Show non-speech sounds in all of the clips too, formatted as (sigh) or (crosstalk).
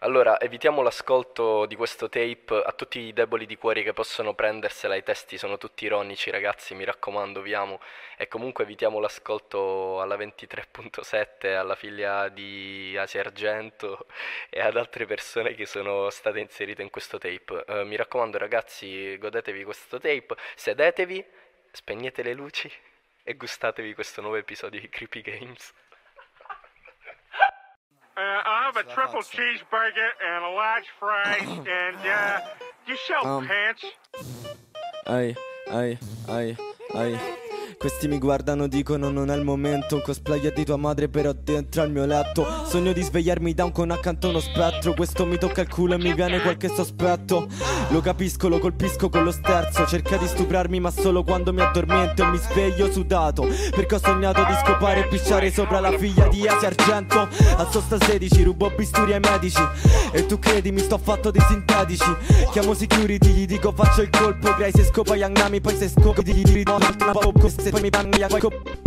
Allora, evitiamo l'ascolto di questo tape a tutti i deboli di cuore che possono prendersela, i testi sono tutti ironici ragazzi, mi raccomando, vi amo. E comunque evitiamo l'ascolto alla 23.7, alla figlia di Asia Argento (laughs) e ad altre persone che sono state inserite in questo tape. Eh, mi raccomando ragazzi, godetevi questo tape, sedetevi, spegnete le luci e gustatevi questo nuovo episodio di Creepy Games. Have a triple cheeseburger and a large fries, (coughs) and uh, you sell Um. pants? Ai, ai, ai, ai. Questi mi guardano, dicono non è il momento Un cosplayer di tua madre però dentro al mio letto Sogno di svegliarmi da un con accanto uno spettro Questo mi tocca il culo e mi viene qualche sospetto Lo capisco, lo colpisco con lo sterzo. Cerca di stuprarmi ma solo quando mi addormento E mi sveglio sudato. Perché ho sognato di scopare e pisciare sopra la figlia di Asia Argento Al sosta 16 rubo bisturi ai medici. E tu credi mi sto fatto dei sintetici. Chiamo security, gli dico faccio il colpo. Grey se scopa Young Nami, poi se scopa Gli dico una poco, se poi mi poi cop-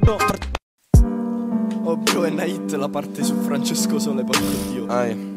No, Oh bro è hit la parte su Francesco Sole, porco dio. Ai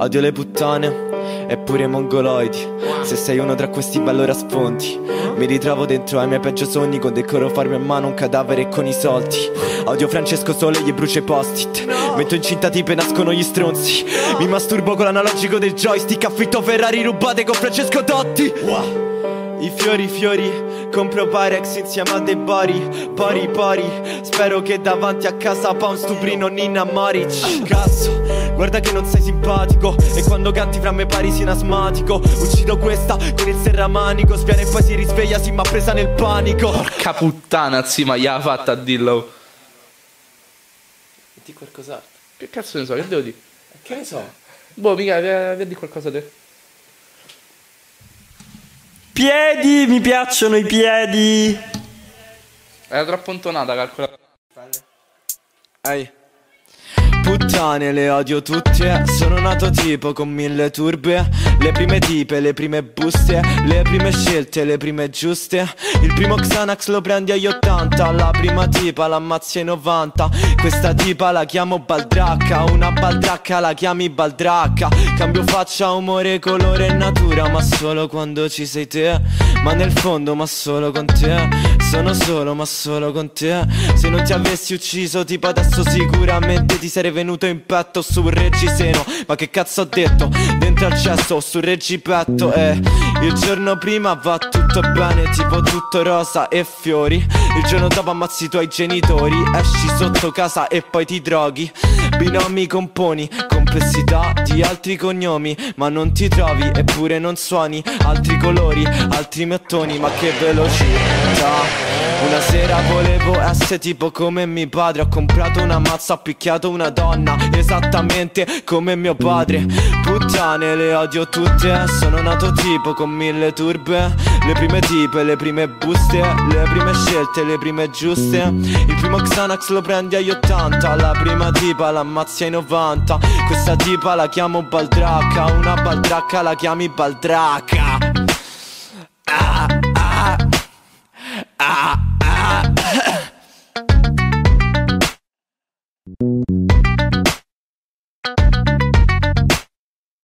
Odio le puttane Eppure i mongoloidi. Se sei uno tra questi allora sfonti Mi ritrovo dentro ai miei peggio sogni Con decoro farmi a mano un cadavere e con i soldi. Odio Francesco Sole gli brucio i post-it. Metto incinta tipe nascono gli stronzi. Mi masturbo con l'analogico del joystick Affitto Ferrari rubate con Francesco Totti i fiori, i fiori, compro Pyrex insieme a dei bori, pori, pori Spero che davanti a casa pa' un stuprino Nina Maric Cazzo, guarda che non sei simpatico E quando canti fra me pari sei un asmatico Uccido questa con il serramanico Sviene e poi si risveglia, si m'ha presa nel panico Porca puttana, zi, ma gliela fatta a dillo. Di qualcos'altro Che cazzo ne so, che devo dire? Che ne so? Boh, mica, vi vi di qualcosa te. Piedi, mi piacciono i piedi. Era troppo intonata, calcola. Ehi Puttane le odio tutte Sono nato tipo con mille turbe Le prime tipe, le prime buste Le prime scelte, le prime giuste. Il primo Xanax lo prendi agli 80 La prima tipa l'ammazzi ai 90 Questa tipa la chiamo Baldracca Una baldracca la chiami Baldracca. Cambio faccia, umore, colore e natura Ma solo quando ci sei te. Ma nel fondo ma solo con te. Sono solo ma solo con te. Se non ti avessi ucciso tipo adesso sicuramente ti sarei venuto in petto sul reggiseno. Ma che cazzo ho detto? Dentro al cesso sul reggipetto Eh, il giorno prima va tutto bene tipo tutto rosa e fiori. Il giorno dopo ammazzi i tuoi genitori Esci sotto casa e poi ti droghi. Binomi componi, complessità di altri cognomi Ma non ti trovi eppure non suoni. Altri colori, altri mattoni Ma che velocità. Una sera volevo essere tipo come mio padre. Ho comprato una mazza, ho picchiato una donna Esattamente come mio padre. Puttane le odio tutte. Sono nato tipo con mille turbe. Le prime tipe, le prime buste Le prime scelte, le prime giuste. Il primo Xanax lo prendi agli 80 La prima tipa l'ammazzi ai 90 Questa tipa la chiamo Baldracca Una baldracca la chiami Baldracca